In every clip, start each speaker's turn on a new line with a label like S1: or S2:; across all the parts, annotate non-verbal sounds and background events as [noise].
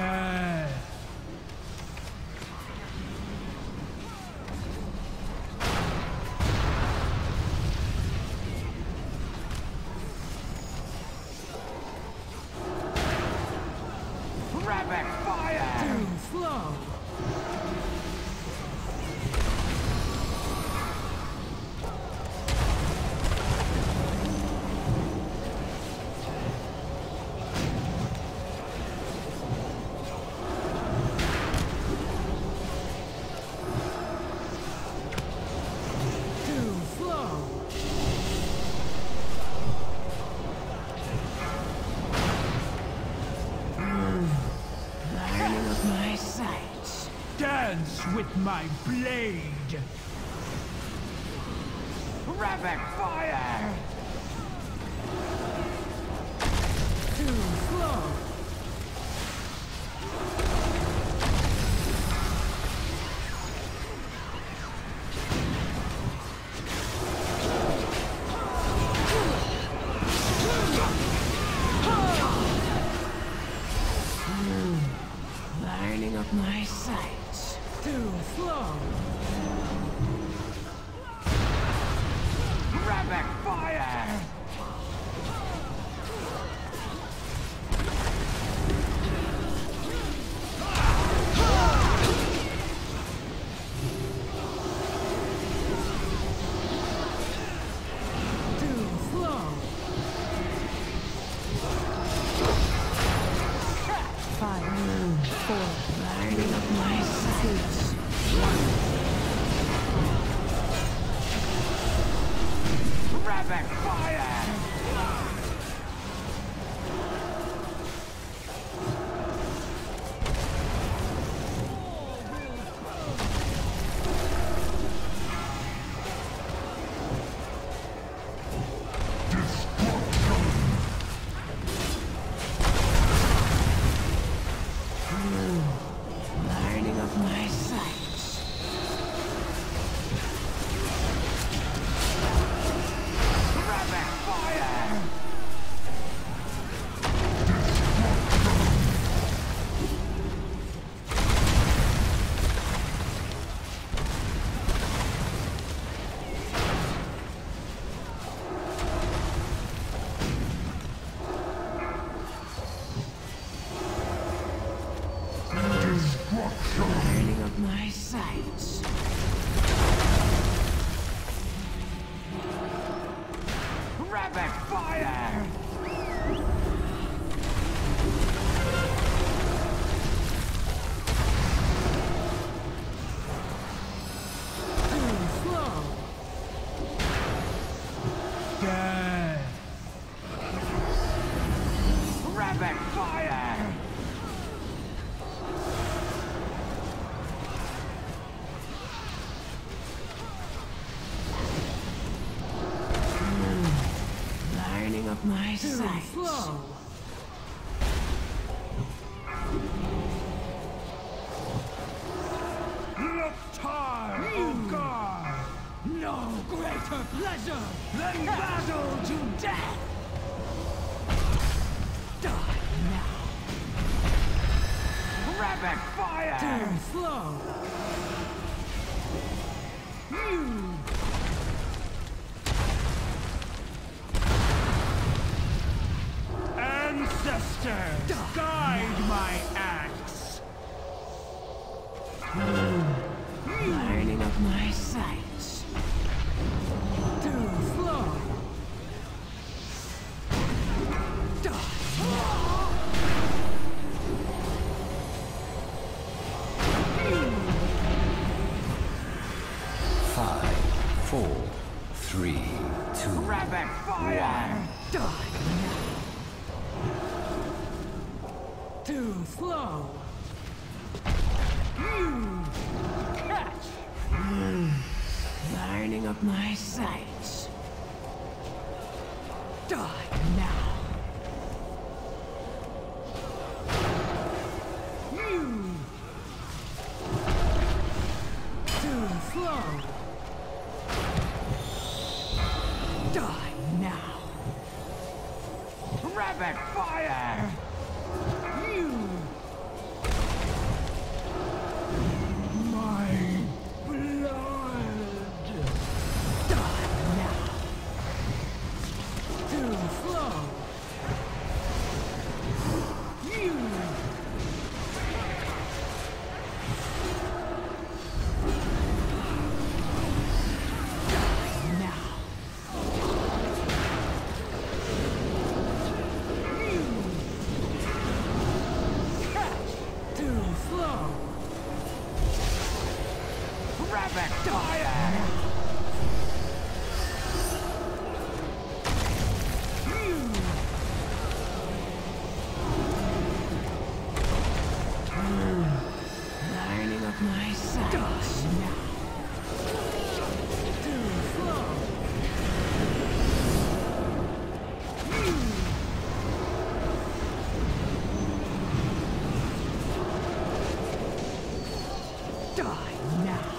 S1: Death. With my blade. Rapid fire! Fire! Battle to death! Die now! Rapid fire! Too slow! You! Too slow! You hmm. catch! Hmm. Lining up my sights. Die now! Die now!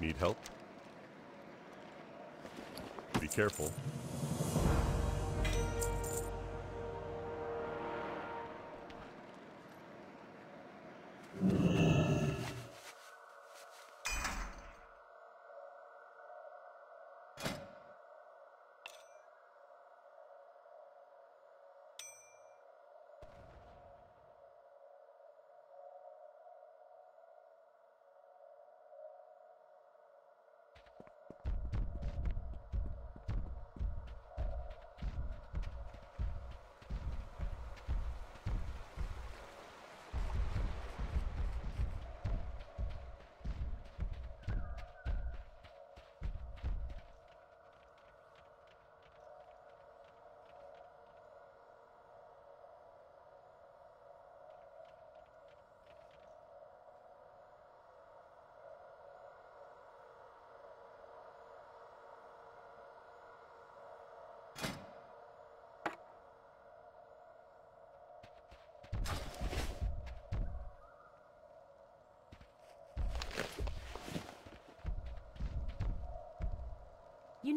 S2: Need help? Be careful.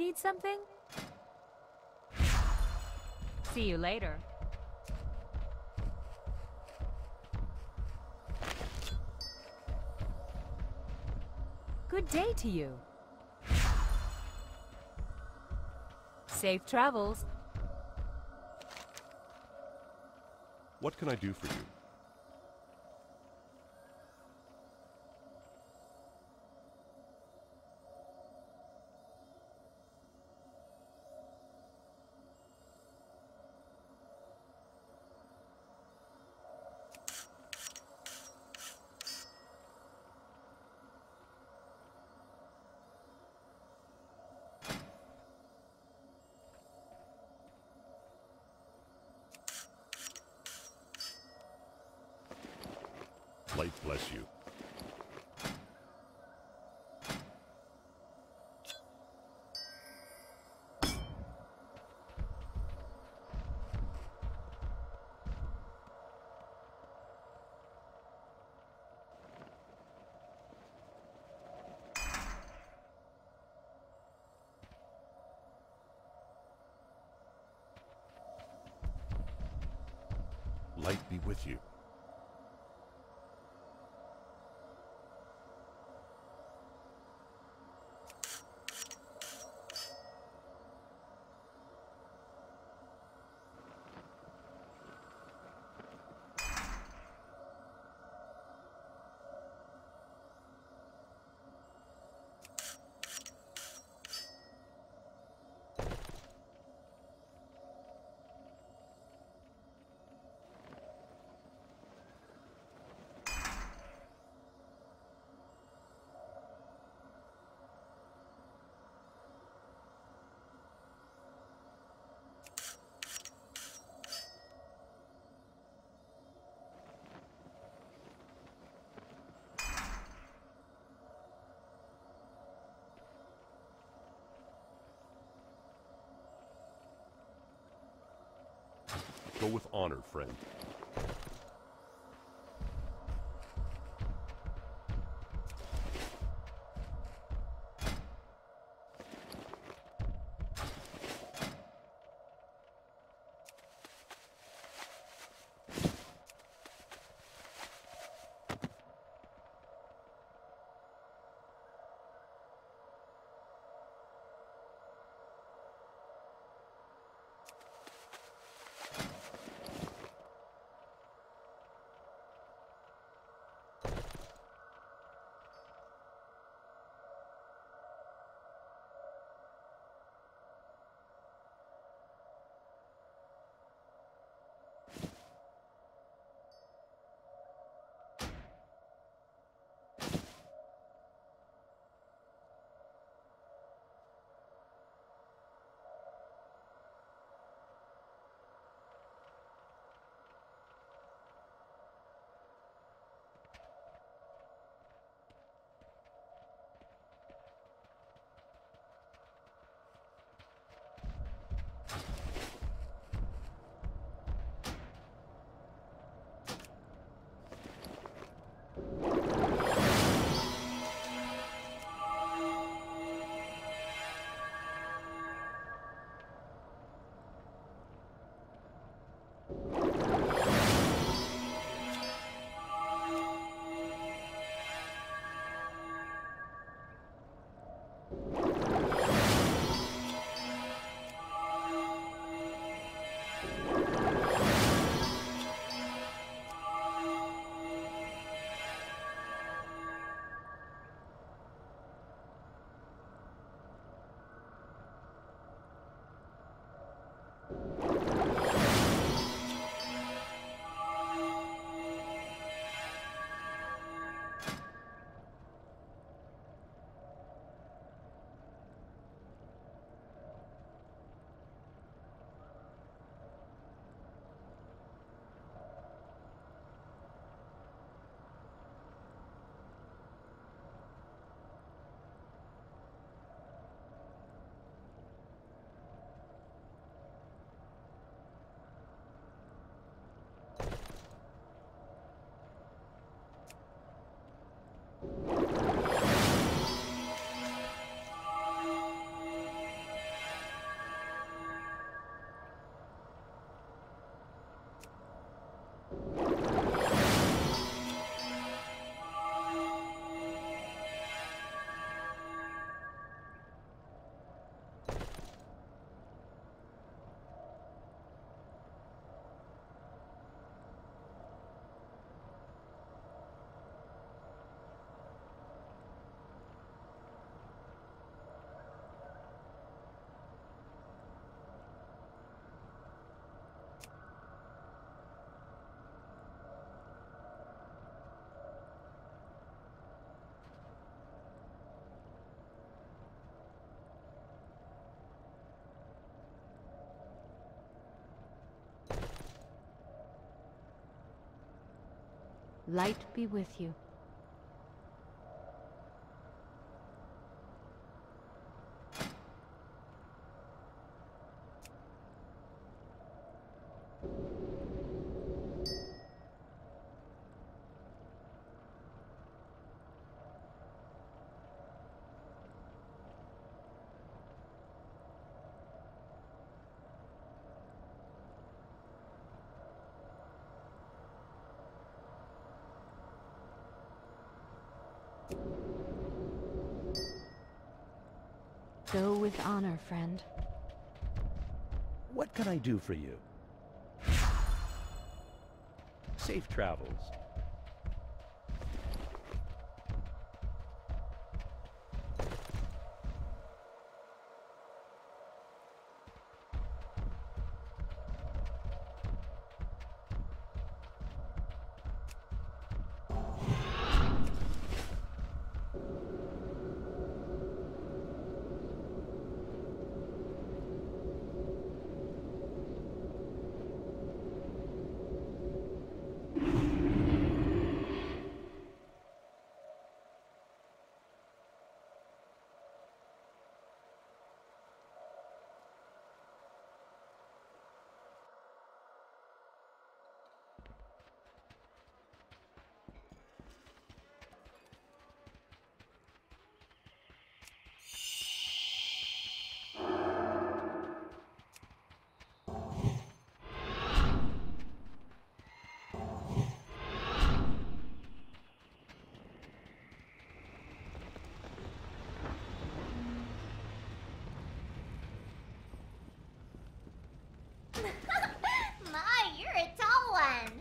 S3: Need something? See you later. Good day to you. Safe travels.
S2: What can I do for you? Light be with you. Go with honor, friend.
S4: Light be with you. Go with honor, friend.
S5: What can I do for you? Safe travels. [laughs] My, you're a tall one.